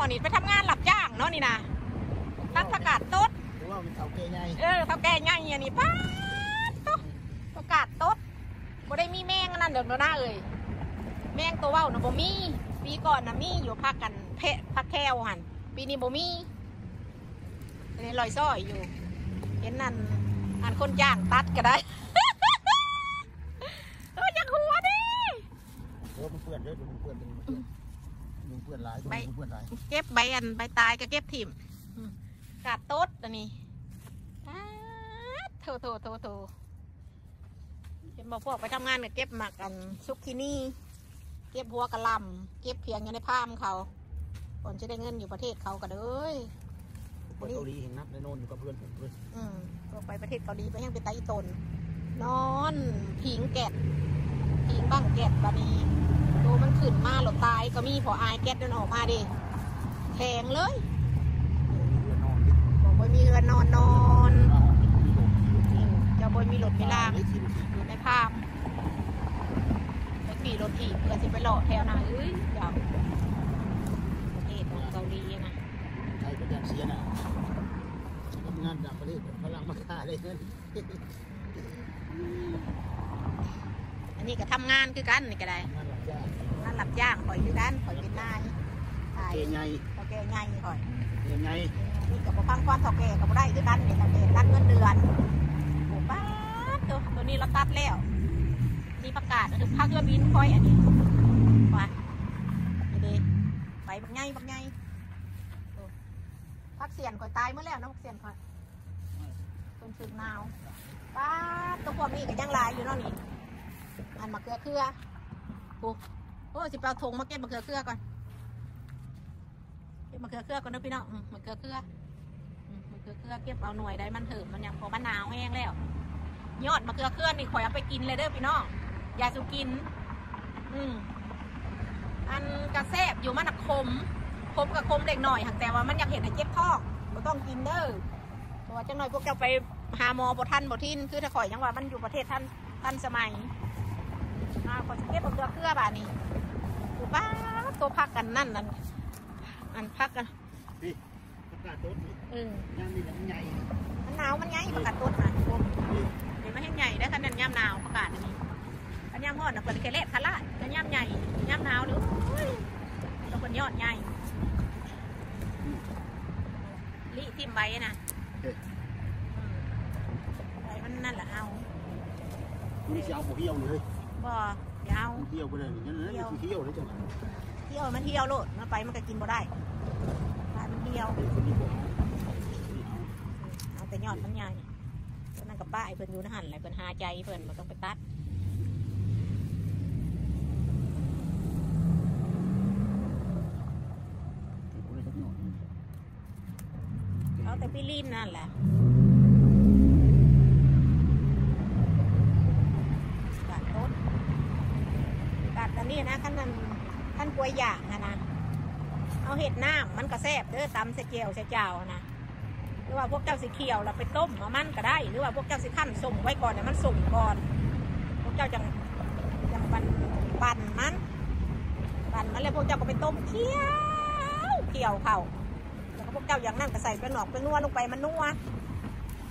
อนี่ไปทำงานหลับจ้างเนาะนี่นะตัดประกาศต๊ดว่ามันเสาเกยไงเออเท่าแก่ง่ายเนี่ยนี่ป้าต๊ะประกาศต๊ดบ่ได้มีแมงนั่นเดี๋ยวหน้าเอ่ยแมงตัวเว้านะบ่มีปีก่อนนะมีอยู่พักกันเพะพักแควหันปีนี้บ่มีอันนี้ลอยซ้อยอยู่ เห็นนั่นอันคนจ้างตัดก็ได้เออจักหัวดิเออมันเปื่อนเด้อมันเปื่อนมันเปื่อน มันเปื่อนหลายมันเปื่อนหลายเก็บใบอันใบตายก็เก็บถิ่มอืมกาดโต๊ดอันนี้ป๊าดโถโถโถโถเห็นบอกพวกไปทำงานก็เก็บหมักกันซุกคินี่ เก็บหัวกะหลำเก็บเพียงอยู่ในพามเขาก่อนจะได้เงินอยู่ประเทศเขาก็เลยคนเกาหลีเห็นนับในโน่นอยู่กับเพื่อนผมเพื่อนอืมพวกไปประเทศเกาหลีไปยังเป็นไตอีตน นอน ผิงแกะผิงบ้างแกะบานีดูมัน ขึ้นมาหลดตายก็มีพออายแก๊สเดินออกมาดิแข็งเลยเพื่อนนอนดิบอกว่ามีเรือนนอนนอนมีลมจะบนมีรถมีลางไม่ชิมอยู่ในภาพไปขี่รถถีบเพื่อจะไปหล่อแถวหนาเอ้ยเดี๋ยวประเทศของเกาหลีนะใครเป็นอย่างเสียน่ะทำงานต่างประเทศพลังมาค่าได้เงินอันนี้ก็ทำงานคือกันนี่ก็ได้ งานหลักจ้างงานรับจ้างข่อยคือกันข่อยเป็นนายใช่เกยไงเขาแก่ง่ายข่อยเกยไงนี่กับพังความเท่าแก่กับได้คือกันเนี่ยเท่าแก่ตัดเงินเดือนโอ้ป้าดตัวตัวนี้เราตัดแล้วนี่ประกาศคือพักเรือบินค่อยอันนี้ว่านี่เด้ไปบักไงบักไงโอ้พักเสียนข่อยตายเมื่อแล้วนะพักเสียนข่อยคนถึงหนาวป้าดตัวพวกนี้ก็ยังหลายอยู่เนาะนี่อันมะเขือเครือโอ้ โอ้สิไปเอาธงมาเก็บมะเขือเครือก่อนเก็บมะเขือเครือก่อนนะพี่น้องมะเขือเครืออืมะเขือเครือเก็บเอาหน่วยได้มันเถิมมันยังพอมันหนาวแห้งแล้ว ยอดมะเขือเครือนี่ข่อยเอาไปกินเลยเด้อพี่น้องยาสูกิน อืมอันกระแซบอยู่มันน่ะคมคมกับคมเด็กหน่อยหักแต่ว่ามันอยากเห็นไอ้เจ็บท้องบ่ต้องกินเด้อเพราะว่าจังหน่อยพวกเจ้าไปหาหมอบ่ทันบทินคือถ้าข่อยยังว่ามันอยู่ประเทศท่านท่านสมัยอ่าขอยสิเก็บมะเขือเครือบานี้ ป้าดตัวพักกันนั่นนั่นอันพักกันนี่ประกาศต้นนี่เออย่างนี่แหละมันใหญ่มันหนาวมันไงประกาศต้นนะผมเดี๋ยวไม่ให้ใหญ่ได้ขนาดย่ำหนาวประกาศอันนี้อันย่ำฮอดนะเปิดแค่เล็ดทะละจะย่ำใหญ่ย่ำหนาวหรืออุ้ยต้องเป็นยอดใหญ่ลิทิมใบนะอืมใบมันนั่นแหละเอานี่จะเอาหัวเหี้ยวเลยบ่อ ยาวเหี้ยวไปเลยงั้นนั่นคือเหี้ยวเลยจังเที่ยวมันเที่ยวโลดมันไปมันก็กินบ่ได้ปลามันเที่ยวเอาแต่ยอดมันใหญ่เพราะนั่นกับป้าไอ้เพิ่นอยู่ในหันอะไรเพิ่นหาใจเพิ่นมันต้องไปตัดเอาแต่พี่ลินนั่นแหละกาดต้นกาดอั นนี้นะขั้นนั้นกล้วยอย่างนะนะเอาเห็ดน้ำมันก็แซ่บเด้อตำใส่เจียวใส่เจ้านะหรือว่าพวกเจ้าสีเขียวเราไปต้มมามันก็ได้ หรือว่าพวกเจ้าสีขั้นส่งไว้ก่อนเนี่ยมันส่งก่อน พวกเจ้าจังจังปันปันมันปันมันแล้วพวกเจ้าก็ไปต้มเคี่ยวเคี่ยวเข่าแล้วก็พวกเจ้าอย่างนั้นก็ใส่ไปหนอกไปนัวลงไปมันนัว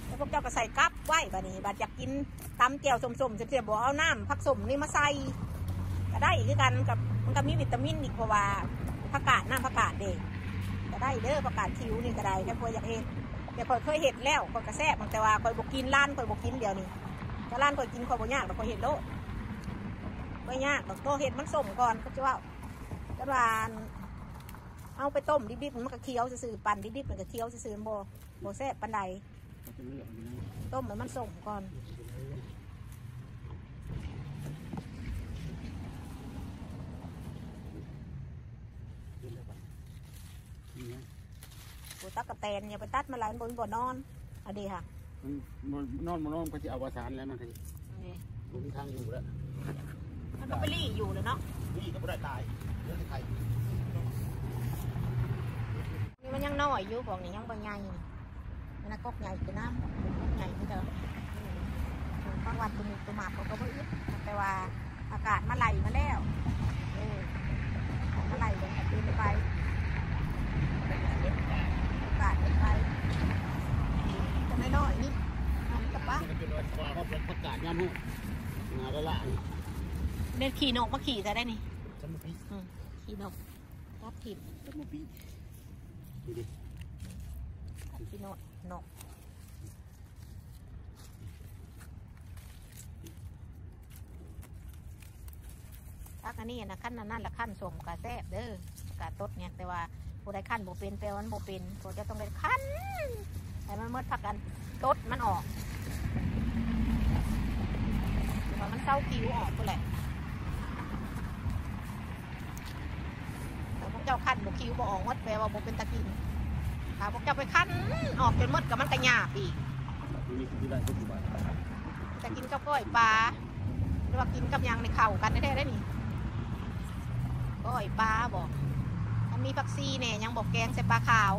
แล้วพวกเจ้าก็ใส่กับไว้บานี้บาดอยากกินตำเจียวสมๆเสียบๆบอกเอาน้ำผักสมนี่มาใส่ ได้คือกันกับมันก็มีวิตามินอีกเพราะว่าผักกาดน้ำผักกาดเด็กก็ได้เด้อผักกาดคิ้วนี่ก็ได้แค่พออยากเองแต่ข่อยเคยเห็ดแล้วข่อยกระแซบมันแต่ว่าข่อยบกกินร้านข่อยบกกินเดียวนี่ถ้าร้านข่อยกินข่อยบกยากแต่ข่อยเห็ดโลดไม่ยากดอกโตเห็ดมันส่งก่อนเขาจะว่าจะวานเอาไปต้มดิบๆมันก็เคี้ยวซื่อปั่นดิบๆมันก็เคี้ยวซื่อโบโบแซ่บปันใดต้มให้มันส่งก่อนโบ ตักกะแตนอย่าไปตัดมาหลายบนบ่นอนเอันนี้ค่ะมันนอนมันนอนก็จะเอาวสานแล้วนะทีนี่มันมีทางอยู่แล้วมันก็ไปรี่อยู่เลยเนาะนี่ก็ไม่ได้ตายเรื่องใครนี่มันยังน้อยอยู่ของนี่ยังบางใหญ่มันนะกกใหญ่คือน้ำกกใหญ่ที่เดิมบางวันตัวมีตัวหมากเขาก็ไม่อึดแต่ว่าอากาศมาไหลมาแล้วเออมาไหลเลยปีนไป น้ำหูงานละละเดินขี่นกมาขี่จะได้นี่จำมาปีอืมขี่นกรับถิ่นจำมาปีดูดิขี่นกนกพักอันนี้นะขั้นนั้นนั่นละขั้นสมกระแซบเด้อกระตดเนี่ยแต่ว่าผู้ใดขั้นบ่เป็นแปลว่ามันบ่เป็นผู้จะต้องเป็นขั้นให้มันหมดพักกันตดมันออกว่ามัน เศร้าผิวออกกูแหละพวกเจ้าขั้นบ่คิวบออกหมดแปลว่าบ่เป็นตะกินถ้าพวกเจ้าไปขั้นออกจนมดกับมันกระยาบอีกจะกินกับก้อยปลาหรือว่ากินกับยังในเข่ากันได้ได้นี่ก้อยปลาบอกมันมีผักซีเนี่ยยังบอกแกงใส่ปลาขาว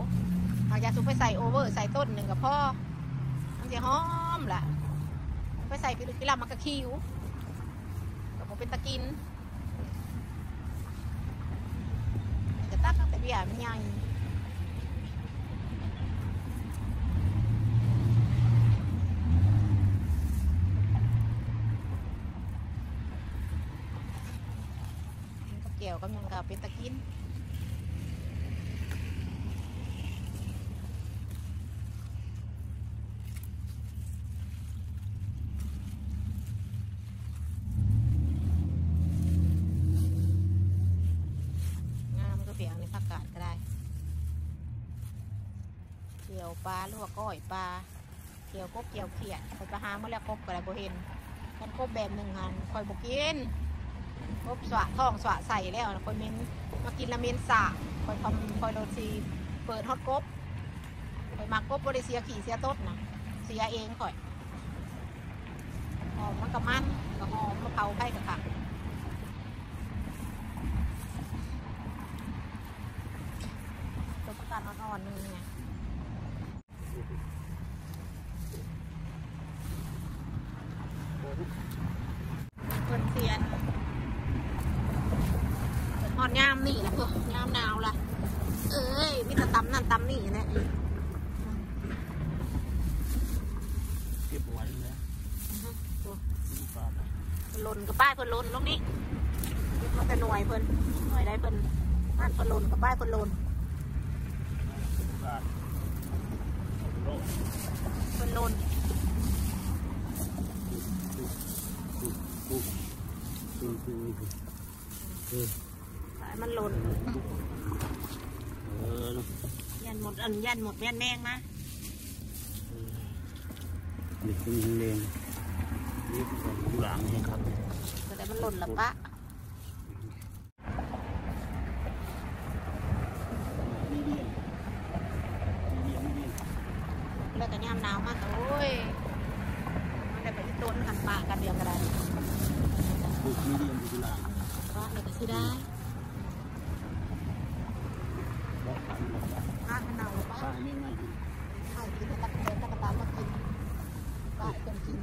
เอายาสุกไปใส่โอเวอร์ใส่ต้นหนึ่งกับพ่อมันจะหอมล่ะไปใส่พิลึกพิลามันก็คิว เป็นตะกินจะตักตั้งแต่เบี้ยมันใหญ่กินกับเกี่ยวกับยังกับเป็นตะกิน งามก็เปียงในผักกาดก็ได้เกี่ยว ปลาหรือว่าก้อยปลาเกี่ยวกบเกี่ยวเขียดคอยไปหาเมื่อแล้วกบก็ได้บ่เห็นกันกบแบบหนึ่งหันคอยบกินกบสวะท้องสวะใส่แล้วคอยเมนมากินละเมนสาคอยทำคอยโดนซีเปิดฮอตกบคอยมากบบริเสียขี่เสียต้นนะเสียเองคอยหอมมันกับมันกับหอมมะเผาไผ่กับค่ะตัวประกันอ่อนๆนึงไงเปิดเสียนเปิดหอดยามนี่แหละพวกยามหนาวล่ะ เอ้ยมิตรตำนั่นตำนี่นะเก็บไว้แล้วมีปลาเพิ่นหล่นกับป้ายเพิ่นหล่นลงนี้เก็บมาแต่หน่วยเพิ่นหน่วยได้เพิ่นบ้านเพิ่นหล่นกับป้ายเพิ่นหล่นปลาโลเพิ่นหล่นปุ๊บปุ๊บปุ๊บเออป้ายมันหล่นเออ ยันหมดอันยันหมดยันแมงมาเด็กเป็นแรงนี่คือหลังนะครับก็ได้มันหล่นละปะ มีเดียนมีเดียนมีเดียน แล้วก็ยามหนาวมากโอ้ยมันได้ไปที่ต้นกันปะกันเดียวก็ได้ ปุ๊บมีเดียนคือหลัง ว่าเดี๋ยวก็สิได้ แล้วขันแล้ว ปะขนาว ปปะลาไม่ง่ายให้กินให้ตักเดินตักตามมากินปะให้คนกิน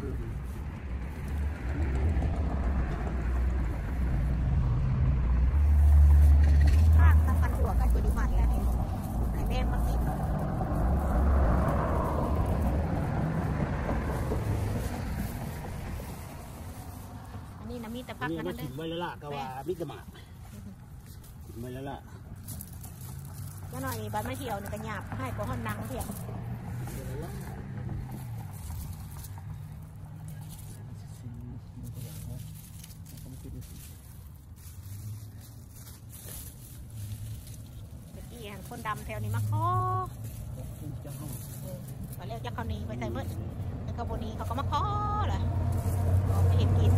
ภาคทำกันหัวกันอยู่ดีมันแล้วนี่ไอ้แม่มากินอันนี้นะมีแต่พักนี่กันมานั่นเลถึยงไว้แล้วล่ะก็ว่ามิตรมาถึงไว้แล้วล่ะก็ หน่อยบัดมาเที่ยวนี่ก็หยาบให้ก็ห้อนนังเที่ยวตะกี้หันคนดำแถวนี้มาขอเออมาเรียกจักเขานี้ไปใส่เมื่อแล้วก็บนี้เขาก็มาขอแหละขอไปเห็นกิน